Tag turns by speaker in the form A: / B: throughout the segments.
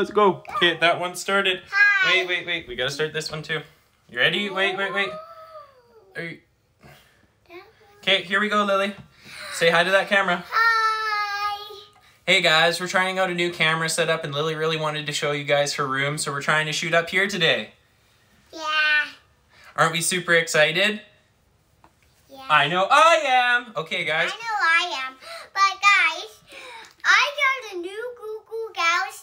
A: Let's go. Okay, that one started.
B: Hi.
A: Wait, wait, wait. We gotta start this one too. You ready? Wait, wait, wait. Are you... Okay, here we go, Lily. Say hi to that camera.
B: Hi.
A: Hey guys, we're trying out a new camera setup and Lily really wanted to show you guys her room, so we're trying to shoot up here today.
B: Yeah.
A: Aren't we super excited?
B: Yeah.
A: I know I am! Okay, guys.
B: I know I am. But guys, I got a new Google Galaxy and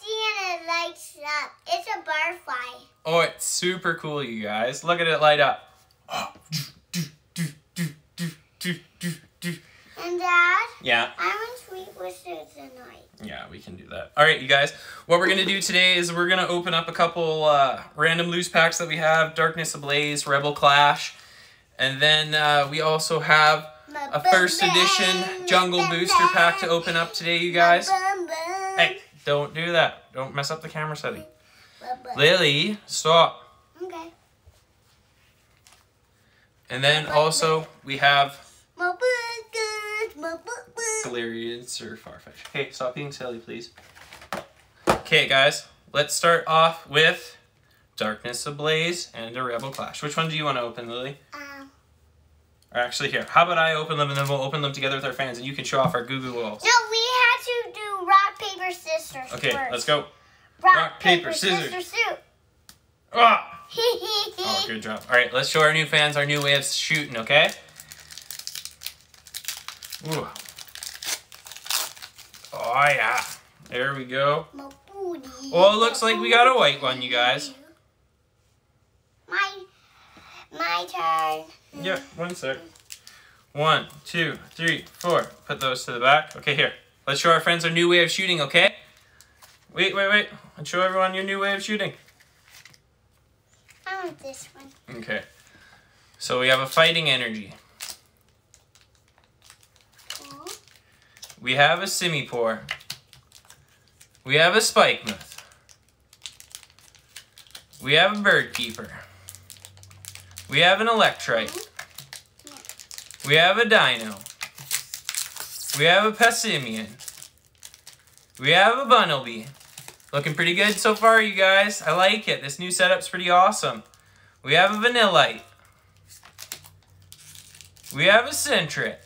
B: it lights up. It's a butterfly.
A: Oh, it's super cool, you guys. Look at it light up.
B: And Dad,
A: Yeah.
B: I'm want sweet whistles tonight.
A: Yeah, we can do that. All right, you guys. What we're gonna do today is we're gonna open up a couple uh, random loose packs that we have: Darkness Ablaze, Rebel Clash, and then uh, we also have a first edition Jungle Booster pack to open up today, you guys. Hey, don't do that. Don't mess up the camera setting. Lily, stop.
B: Okay.
A: And then also we have
B: My book, my book, book.
A: Galarians or Farfetch. Okay, stop being silly, please. Okay, guys, let's start off with Darkness Ablaze and a Rebel Clash. Which one do you want to open, Lily?
B: Um,
A: Or actually, here, how about I open them and then we'll open them together with our fans and you can show off our Goo Goo Walls.
B: no, we had to do rock, paper, scissors
A: Okay,
B: first.
A: let's go.
B: Rock,
A: Rock,
B: paper,
A: paper,
B: scissors,
A: scissors.
B: shoot.
A: Ah! Oh, good job. All right, let's show our new fans our new way of shooting, okay? Ooh. Oh, yeah. There we go. Well, it looks like we got a white one, you guys.
B: My, my turn.
A: Yep, one sec. One, two, three, four. Put those to the back. Okay, here. Let's show our friends our new way of shooting, okay? Wait, wait, wait. Let's show everyone your new way of shooting.
B: I want this one.
A: Okay. So we have a fighting energy.
B: Cool.
A: We have a Simipour. We have a Spikemuth. We have a Bird Keeper. We have an Electrike. Mm-hmm. We have a Dino. We have a Passimian. We have a Bunnelby. Looking pretty good so far, you guys. I like it. This new setup's pretty awesome. We have a Vanillite. We have a Sentret.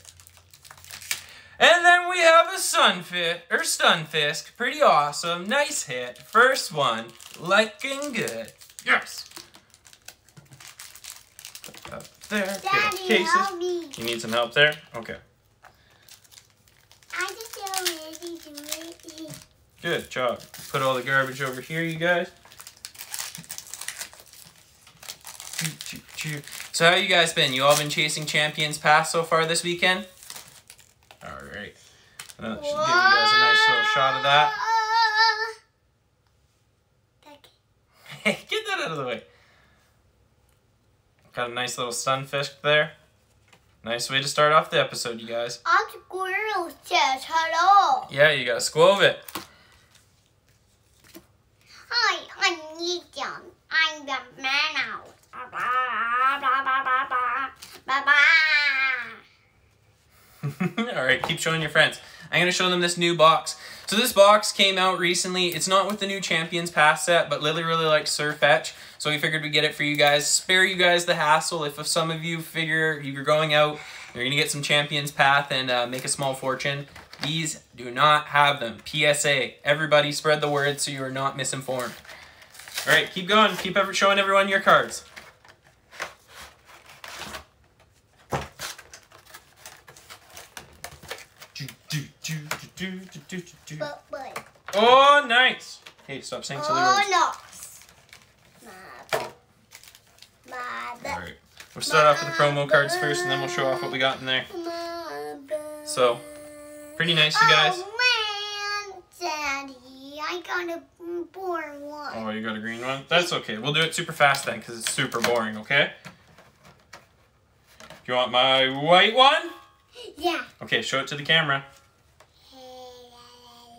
A: And then we have a Sunfish, or Stunfisk. Pretty awesome. Nice hit. First one. Looking good. Yes. Up there.
B: Daddy, help me.
A: You need some help there? Okay.
B: I just already do it.
A: Good job. Put all the garbage over here, you guys. So how you guys been? You all been chasing Champions Path so far this weekend? All right. Should give you guys a nice little shot of that. Hey, get that out of the way. Got a nice little sunfish there. Nice way to start off the episode, you guys.
B: I'm squirrel says hello.
A: Yeah, you got Skwovet.
B: Hi, I'm Negan. I'm the man out. Ba ba ba ba ba ba ba ba.
A: All right, keep showing your friends. I'm gonna show them this new box. So this box came out recently. It's not with the new Champions Path set, but Lily really likes Sirfetch'd, so we figured we'd get it for you guys. Spare you guys the hassle. If some of you figure you're going out, you're gonna get some Champions Path and uh, make a small fortune. These do not have them. PSA. Everybody spread the word so you are not misinformed. All right, keep going. Keep ever showing everyone your cards.
B: But but.
A: Oh, nice. Hey, stop saying silly
B: Oh
A: words.
B: no. Ma- ma-
A: All right. We'll start off with the promo cards first, and then we'll show off what we got in there. So, Pretty nice, you guys.
B: Oh man, Daddy, I got a boring one.
A: Oh, you got a green one? That's okay. We'll do it super fast then, because it's super boring, okay? Do you want my white one?
B: Yeah.
A: Okay, show it to the camera.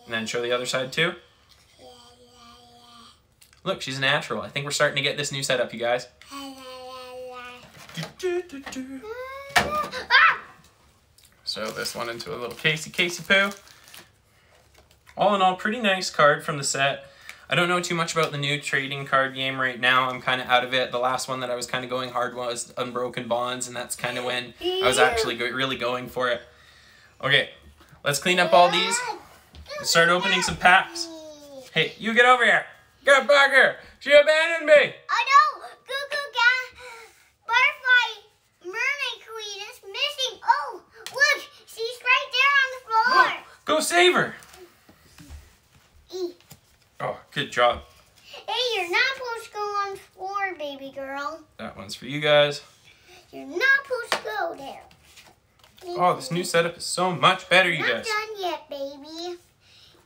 A: And then show the other side too. Look, she's a natural. I think we're starting to get this new setup, you guys. So this one into a little Casey Casey poo. All in all, pretty nice card from the set. I don't know too much about the new trading card game right now. I'm kind of out of it. The last one that I was kind of going hard was Unbroken Bonds, and that's kind of when I was actually really going for it. Okay, let's clean up all these. Start opening some packs. Hey, you get over here. Get back here. She abandoned me.
B: Oh no! Goo Goo Ga Butterfly Mermaid Queen is missing. Oh, look! She's right there on the floor.
A: Go save her.
B: E.
A: Oh, good job.
B: Hey, you're not supposed to go on the floor, baby girl.
A: That one's for you guys.
B: You're not supposed to go there.
A: Oh, this new setup is so much better, you
B: Not
A: guys.
B: done yet, baby.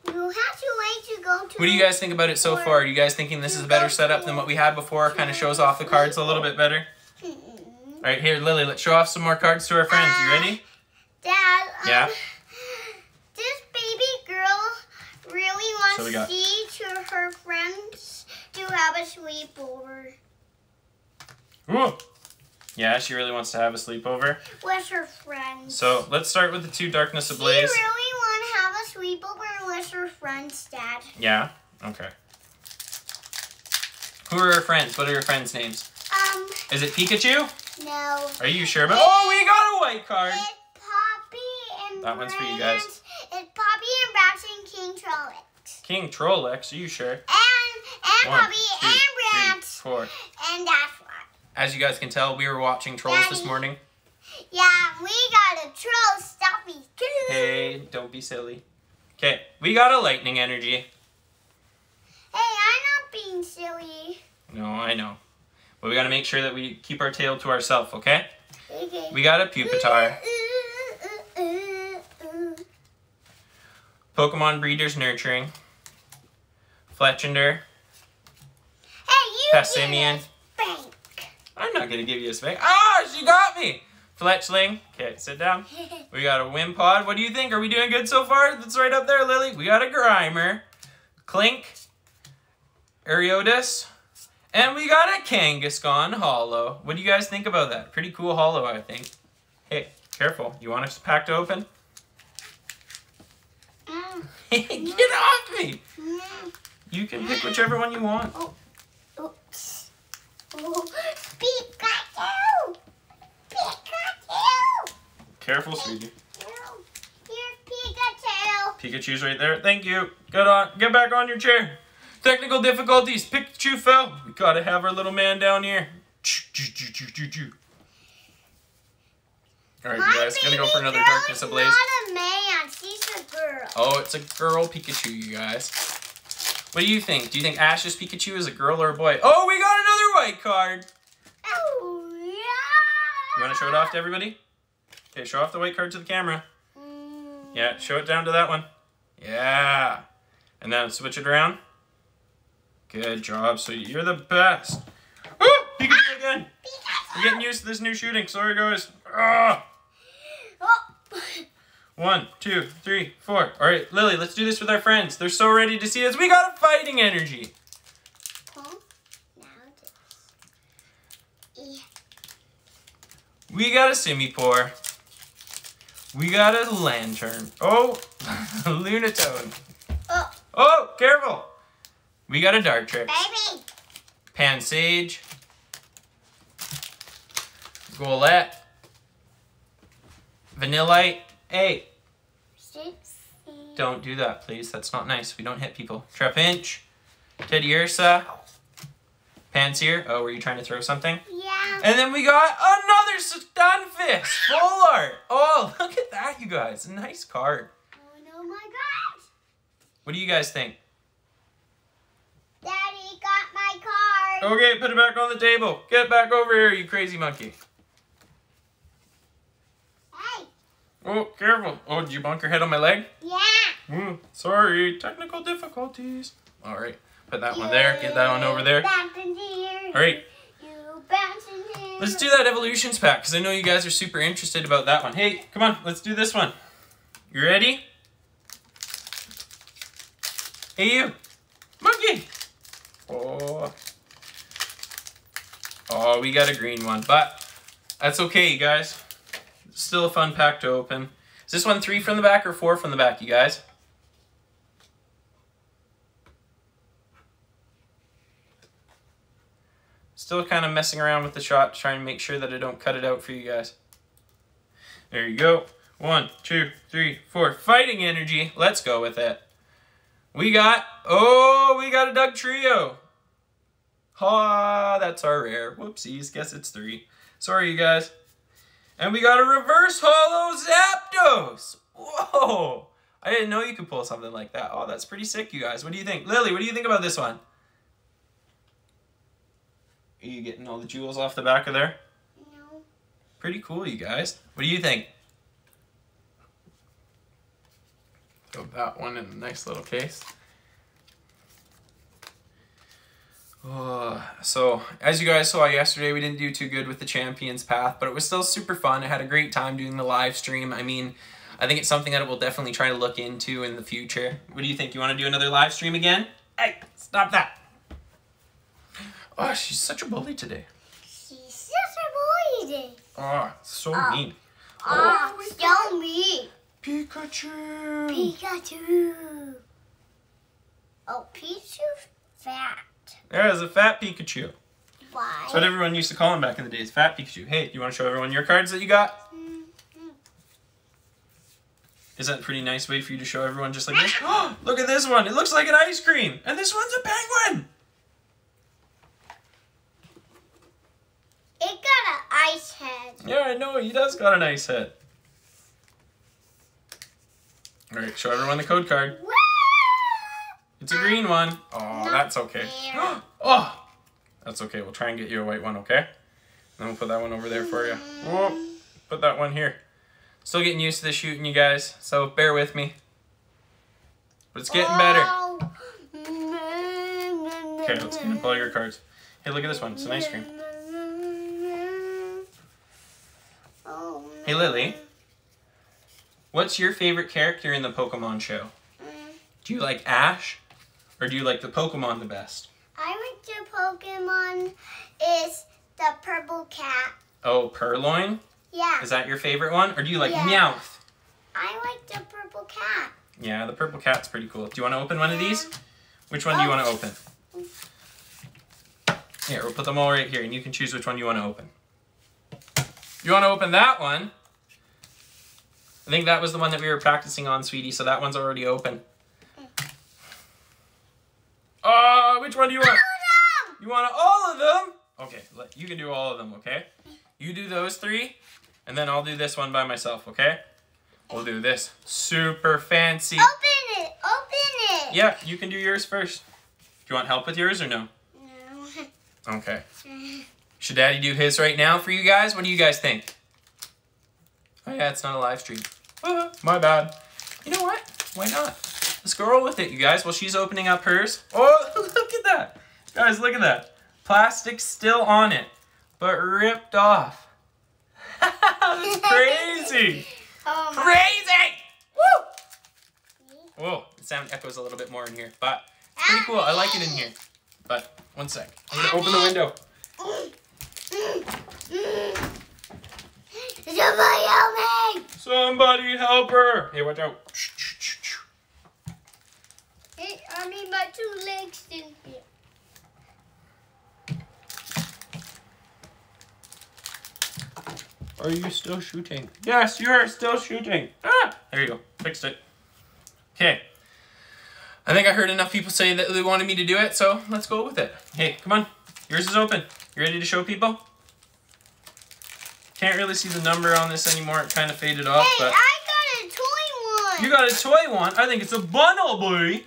B: You have to wait to go to.
A: What do you guys think about it so far? Are you guys thinking this is a better setup than what we had before? Kind of shows off the cards a little bit better. All right, here, Lily, let's show off some more cards to our friends. You ready?
B: Dad. Um,
A: Yeah?
B: This baby girl really wants
A: So got-
B: C to her friends to have a sleepover
A: Ooh. Yeah, she really wants to have a sleepover.
B: with her friends.
A: So let's start with the two Darkness
B: she
A: Ablaze.
B: really want to have a sleepover with her friends, Dad.
A: Yeah? Okay. Who are her friends? What are your friends' names?
B: Um,
A: Is it Pikachu?
B: no.
A: Are you sure? But oh, we got a white card.
B: It's Poppy and
A: That one's for you guys.
B: It's Poppy and Brax and King Trollocs.
A: King Trollex. Are you sure?
B: And and
A: One,
B: Poppy
A: two,
B: and
A: three, four.
B: And that's why.
A: As you guys can tell, we were watching Trolls this morning.
B: Yeah, we got a troll stuffy too.
A: Hey, don't be silly. Okay, we got a lightning energy.
B: Hey, I'm not being silly.
A: No, I know. But we gotta make sure that we keep our tail to ourselves, okay?
B: Okay.
A: We got a Pupitar. Pokemon Breeders Nurturing. Fletchinder.
B: Hey, you
A: Passimian.
B: get a spank.
A: I'm not gonna give you a spank. Ah, she got me! Fletchling. Okay, sit down. We got a Wimpod. What do you think? Are we doing good so far? That's right up there, Lily. We got a Grimer. Klink. Ariados. And we got a Kangaskhan Holo. What do you guys think about that? Pretty cool holo, I think. Hey, careful. You want us to pack to open?
B: Mm,
A: Get off me!
B: mm.
A: You can pick whichever one you want.
B: Oh. Oops. Pikachu!
A: Careful, sweetie.
B: Here's Pikachu.
A: Pikachu's right there. Thank you. Get on. Get back on your chair. Technical difficulties. Pikachu fell. We gotta have our little man down here. All right, you guys. Gonna go for another darkness ablaze.
B: not a man. She's a girl.
A: Oh, it's a girl Pikachu, you guys. What do you think? Do you think Ash's Pikachu is a girl or a boy? Oh, we got another white card.
B: Oh.
A: You want to show it off to everybody? Okay, show off the white card to the camera.
B: Mm.
A: Yeah, show it down to that one. Yeah. And then switch it around. Good job. So you're the best. Oh, Pikachu again. We're getting used to this new shooting. Sorry, guys.
B: Oh.
A: One, two, three, four. All right, Lily, let's do this with our friends. They're so ready to see us. We got a fighting energy.
B: Huh? Now this. Yeah.
A: We got a Simipour. We got a Lanturn. Oh, Lunatone.
B: Oh,
A: Oh, careful. We got a Dartrix.
B: baby.
A: Pansage. Golette. Vanillite. Hey,
B: Six.
A: don't do that, please. That's not nice. We don't hit people. Trapinch. Teddy Ursa. Panseer. Oh, were you trying to throw something?
B: Yeah.
A: And then we got another Stunfisk. Full art. Oh, look at that, you guys. Nice card.
B: Oh no, my gosh.
A: What do you guys think?
B: Daddy got my card.
A: Okay, put it back on the table. Get back over here, you crazy monkey.
B: Hey.
A: Oh, careful. Oh, did you bonk your head on my leg?
B: Yeah.
A: Mm, sorry, technical difficulties. All right, put that one there. Get that one over there.
B: Bounce in here.
A: All right,
B: You bounce in here.
A: let's do that evolutions pack because I know you guys are super interested about that one. Hey, come on, let's do this one. You ready? Hey, you, monkey. Oh, oh, we got a green one, but that's okay, you guys. Still a fun pack to open. Is this one three from the back or four from the back, you guys? Still kind of messing around with the shot, trying to make sure that I don't cut it out for you guys. There you go. One, two, three, four. Fighting energy. Let's go with it. We got, oh, we got a Dugtrio. Ah, that's our rare. Whoopsies, guess it's three. Sorry, you guys. And we got a reverse holo Zapdos. Whoa. I didn't know you could pull something like that. Oh, that's pretty sick, you guys. What do you think? Lily, what do you think about this one? Are you getting all the jewels off the back of there?
B: No.
A: Pretty cool, you guys. What do you think? Throw that one in a nice little case. Oh, so, as you guys saw yesterday, we didn't do too good with the Champions Path, but it was still super fun. I had a great time doing the live stream. I mean, I think it's something that we'll definitely try to look into in the future. What do you think? You want to do another live stream again? Hey, stop that. Oh, she's such a bully today.
B: She's such a bully today.
A: Oh, so
B: Oh.
A: mean.
B: Ah, show me.
A: Pikachu!
B: Pikachu. Oh, Pikachu's fat.
A: There's a fat Pikachu.
B: Why?
A: That's what everyone used to call him back in the days. Fat Pikachu. Hey, do you want to show everyone your cards that you got?
B: Mm,
A: Is that a pretty nice way for you to show everyone just like this? Look at this one. It looks like an ice cream. And this one's a penguin.
B: It got an ice head.
A: Yeah, I know. He does got a nice head. All right, show everyone the code card.
B: Woo!
A: It's a green uh, one. Oh,
B: Not
A: that's okay.
B: fair.
A: oh, that's okay. We'll try and get you a white one, okay? Then we'll put that one over there for you. Mm-hmm. Oh, put that one here. Still getting used to the shooting, you guys, so bear with me. But it's getting better.
B: Oh.
A: Okay, let's get up all your cards. Hey, look at this one. It's an ice cream. Hey, Lily. What's your favorite character in the Pokemon show?
B: mm.
A: Do you like Ash, or do you like the Pokemon the best?
B: I went to Pokemon is the purple cat.
A: Oh, Purrloin?
B: Yeah,
A: Is that your favorite one? Or do you like
B: Yeah.
A: Meowth?
B: I like the purple cat.
A: Yeah, the purple cat's pretty cool. Do you want to open one of these? Which one do you want to open? Here, we'll put them all right here, and you can choose which one you want to open. You want to open that one? I think that was the one that we were practicing on, sweetie, so that one's already open. Uh, which one do you want? You want all of them? Okay, you can do all of them, okay? You do those three, and then I'll do this one by myself, okay? We'll do this super fancy.
B: Open it! Open it!
A: Yeah, you can do yours first. Do you want help with yours or no?
B: No.
A: Okay. Should Daddy do his right now for you guys? What do you guys think? Oh yeah, it's not a live stream. Uh, my bad. You know what? Why not? Let's go roll with it, you guys. While she's opening up hers. Oh, look at that. Guys, look at that. Plastic still on it, but ripped off. That's crazy.
B: Oh.
A: Crazy! Woo! Whoa, the sound echoes a little bit more in here, but pretty cool. I like it in here. But one sec. I'm gonna open the window.
B: Somebody help me!
A: Somebody help her! Hey, watch out.
B: Hey, I need my two legs in here.
A: Are you still shooting? Yes, you are still shooting. Ah! There you go. Fixed it. Okay. I think I heard enough people say that they wanted me to do it, so let's go with it. Hey, come on. Yours is open. You ready to show people? Can't really see the number on this anymore. It kind of faded off,
B: Hey,
A: but
B: I got a toy one.
A: you got a toy one. I think it's a bundle boy.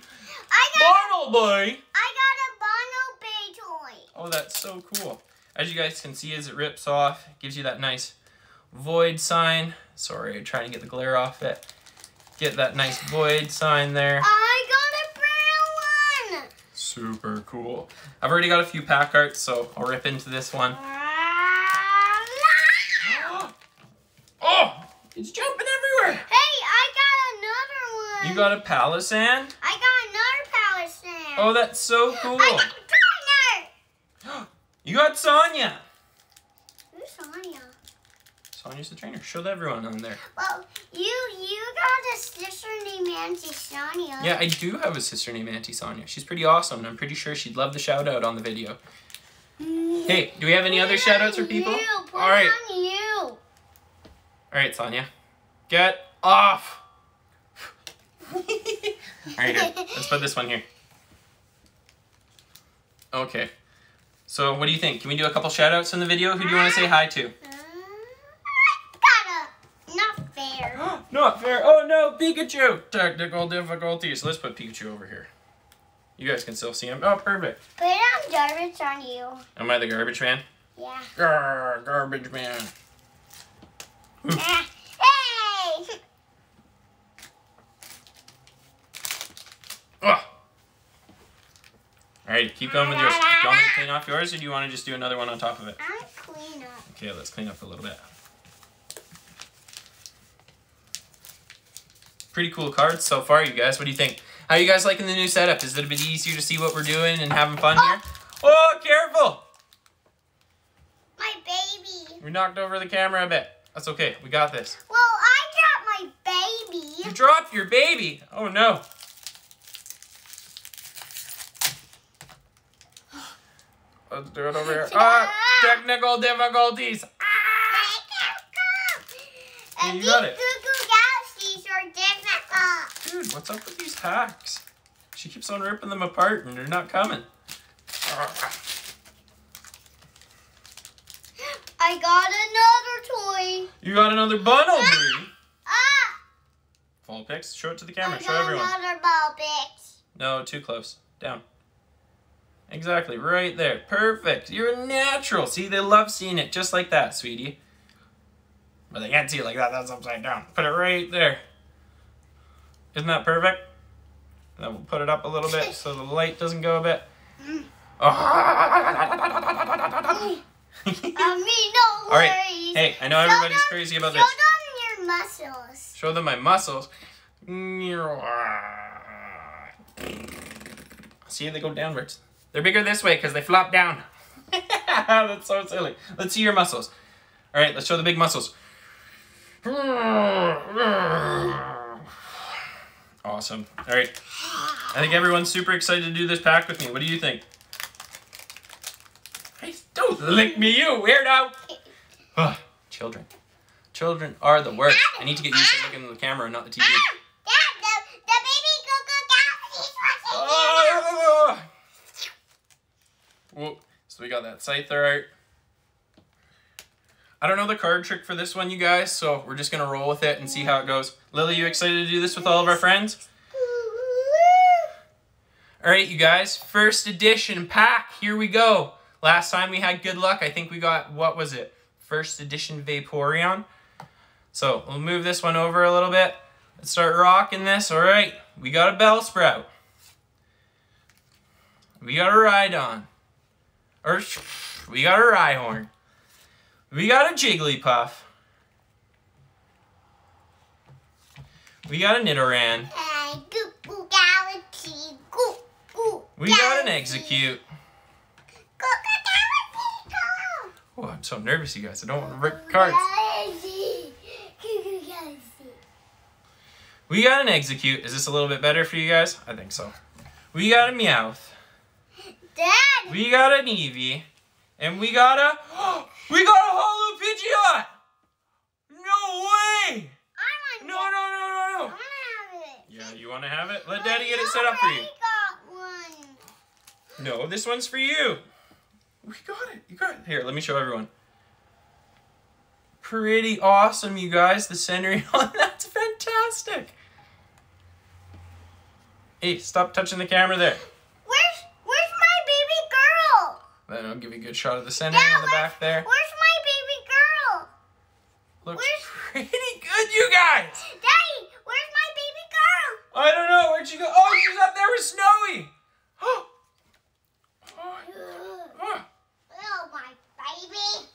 B: I got
A: Bundle boy.
B: I got a Bay toy.
A: Oh, that's so cool. As you guys can see, as it rips off, it gives you that nice void sign. Sorry, trying to get the glare off it. Get that nice void sign there.
B: I got a brown one.
A: Super cool. I've already got a few pack arts, so I'll rip into this one. Oh, it's jumping everywhere.
B: Hey, I got another one.
A: You got a palisand?
B: I got another palisand.
A: Oh, that's so cool.
B: I got a trainer.
A: You got Sonya.
B: Who's Sonya?
A: Sonya's the trainer. Show everyone on there.
B: Well, you you got a sister named Auntie Sonya.
A: Yeah, I do have a sister named Auntie Sonya. She's pretty awesome, and I'm pretty sure she'd love the shout out on the video.
B: Mm.
A: Hey, do we have any other shout outs for people?
B: You, put
A: All right.
B: On you.
A: All right, Sonia. Get off. All right, here. Let's put this one here. Okay. So, what do you think? Can we do a couple shout outs in the video? Who do you want to say hi to?
B: Fair.
A: Not fair. Oh no, Pikachu! Technical difficulties. Let's put Pikachu over here. You guys can still see him. Oh, perfect.
B: Put on garbage on you.
A: Am I the garbage man?
B: Yeah.
A: Grr, garbage man.
B: Ah, hey!
A: Ugh. Alright, keep going with yours. Do you want me to clean off yours or do you want to just do another one on top of it?
B: I'm clean up.
A: Okay, let's clean up a little bit. Pretty cool cards so far, you guys. What do you think? How you guys liking the new setup? Is it a bit easier to see what we're doing and having fun here? Oh, careful!
B: My baby.
A: We knocked over the camera a bit. That's okay. We got this.
B: Well, I dropped my baby.
A: You dropped your baby. Oh no. Let's do it over here. Ah, technical difficulties.
B: And
A: you got it.
B: Google Galaxies are difficult.
A: Dude, what's up with these hacks? She keeps on ripping them apart and they're not coming.
B: I got another toy.
A: You got another bundle, Bree.
B: Ah!
A: Full pics. Show it to the
B: I
A: camera. Show
B: got
A: everyone.
B: another ball bits.
A: No, too close. Down. Exactly, right there. Perfect. You're a natural. See, they love seeing it just like that, sweetie. But they can't see it like that. That's upside down. Put it right there. Isn't that perfect? And then we'll put it up a little bit so the light doesn't go a bit. Oh. All right. Hey, I know
B: Show
A: everybody's crazy about
B: show
A: this.
B: them your muscles.
A: Show them my muscles. See, they go downwards. They're bigger this way because they flop down. That's so silly. Let's see your muscles. All right, let's show the big muscles. Awesome. All right. I think everyone's super excited to do this pack with me. What do you think? Hey, don't lick me, you weirdo! Ugh, children. Children are the worst. I need to get used to looking at the camera and not the TV.
B: Ah! Dad, the, the baby Google Galaxies watching
A: Oh! Whoa. So we got that Scyther art. I don't know the card trick for this one, you guys, so we're just gonna roll with it and see how it goes. Lily, you excited to do this with all of our friends? All right, you guys, first edition pack. Here we go. Last time we had good luck. I think we got what was it? First edition Vaporeon. So we'll move this one over a little bit. Let's start rocking this. All right, we got a Bellsprout. We got a Rhydon. Or we got a Rhyhorn. We got a Jigglypuff. We got a Nidoran.
B: Hey, Google Galaxy, goo, goo,
A: We got an Exeggcute.
B: Google Galaxy, go.
A: Oh, I'm so nervous, you guys. I don't want to rip cards.
B: Galaxy, Google Galaxy.
A: We got an Exeggcute. Is this a little bit better for you guys? I think so. We got a Meowth.
B: Dad,
A: We got an Eevee. And we got a... We got a Holo Pidgeot! No way!
B: I want
A: No, no,
B: that.
A: no,
B: I
A: no, no.
B: want to have it.
A: Yeah, you want to have it? Let Daddy get it set up for you.
B: I got one.
A: No, this one's for you. We got it. You got it. Here, let me show everyone. Pretty awesome, you guys. The centering on that's fantastic. Hey, stop touching the camera there.
B: Where's Where's my baby girl?
A: Then I'll give you a good shot of the centering on the back there.
B: Where's my baby girl?
A: Looks
B: where's-
A: pretty good, you guys.
B: Daddy, where's my baby girl?
A: I don't know. Where'd she go? Oh, she's up there with Snowy. Oh. Oh. Oh.
B: Oh, my baby.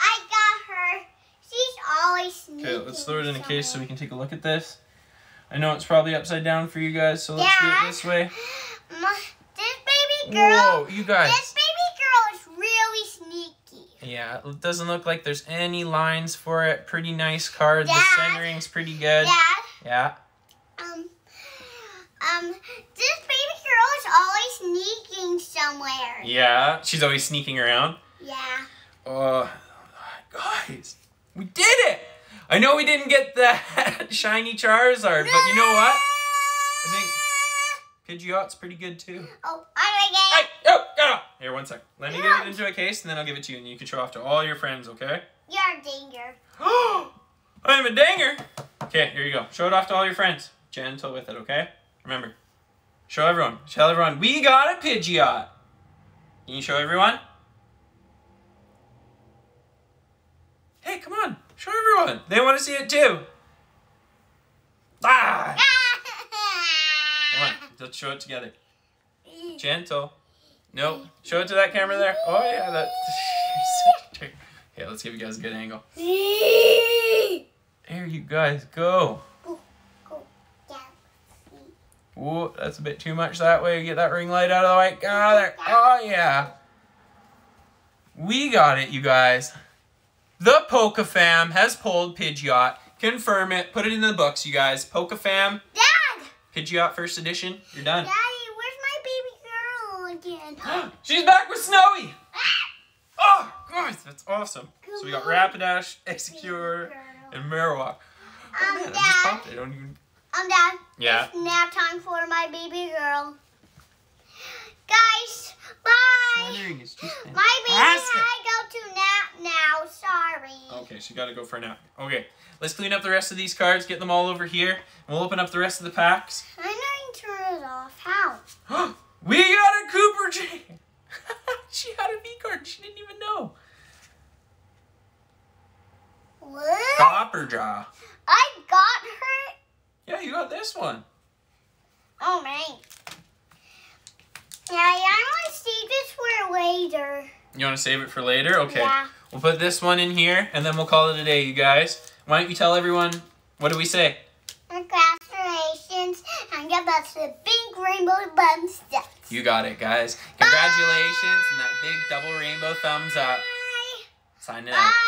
B: I got her. She's always sneaking.
A: Okay, let's throw it in a case so we can take a look at this. I know it's probably upside down for you guys, so let's do it this way.
B: Ma- This baby girl.
A: Whoa, you guys.
B: This baby girl is really sneaky.
A: Yeah, it doesn't look like there's any lines for it. Pretty nice card. The centering's pretty good.
B: Dad,
A: Yeah.
B: um, um, this baby girl is always sneaking somewhere.
A: Yeah, she's always sneaking around.
B: Yeah.
A: Oh, guys, we did it! I know we didn't get that shiny Charizard, but you know what? Pidgeot's pretty good too.
B: Oh, I
A: Hey,
B: like
A: oh, get off! Here, one sec. Let me get it into a case and then I'll give it to you and you can show off to all your friends, okay?
B: You're a danger.
A: I'm a danger! Okay, here you go. Show it off to all your friends. Gentle with it, okay? Remember, show everyone. Tell everyone, we got a Pidgeot! Can you show everyone? Hey, come on. Show everyone. They want to see it too. Ah! Let's show it together. Gentle. Nope. Show it to that camera there. Oh yeah, that. Okay, let's give you guys a good angle. There you guys go. Whoa, that's a bit too much that way. Get that ring light out of the way. Oh, there. Oh yeah. We got it, you guys. The Pokefam has pulled Pidgeot. Confirm it. Put it in the books, you guys. Pokefam,
B: Dad!
A: Pidgeot first edition. You're done.
B: Daddy, where's my baby girl again?
A: She's back with Snowy. Oh, guys, that's awesome. So we got Rapidash, Exeggcute, and Marowak. Oh
B: Um,
A: man, I just
B: Dad.
A: popped it. I don't even.
B: I'm dad.
A: Yeah.
B: It's nap time for my baby girl. Guys, bye.
A: Just
B: My baby. I go to nap now. Sorry.
A: Okay, she got to go for a nap. Okay, let's clean up the rest of these cards, get them all over here, and we'll open up the rest of the packs.
B: I'm going to turn it off. How?
A: we got a Cooper J. she had a V card. She didn't even know.
B: What?
A: Copperajah.
B: I got her.
A: Yeah, you got this one.
B: Oh man. Yeah, I want to see this for later.
A: You want to save it for later? Okay.
B: Yeah.
A: We'll put this one in here, and then we'll call it a day, you guys. Why don't you tell everyone, what do we say?
B: Congratulations, and get back to the pink rainbow bum steps.
A: You got it, guys. Congratulations, and that big double rainbow thumbs up.
B: Bye.
A: Sign it out.
B: Bye.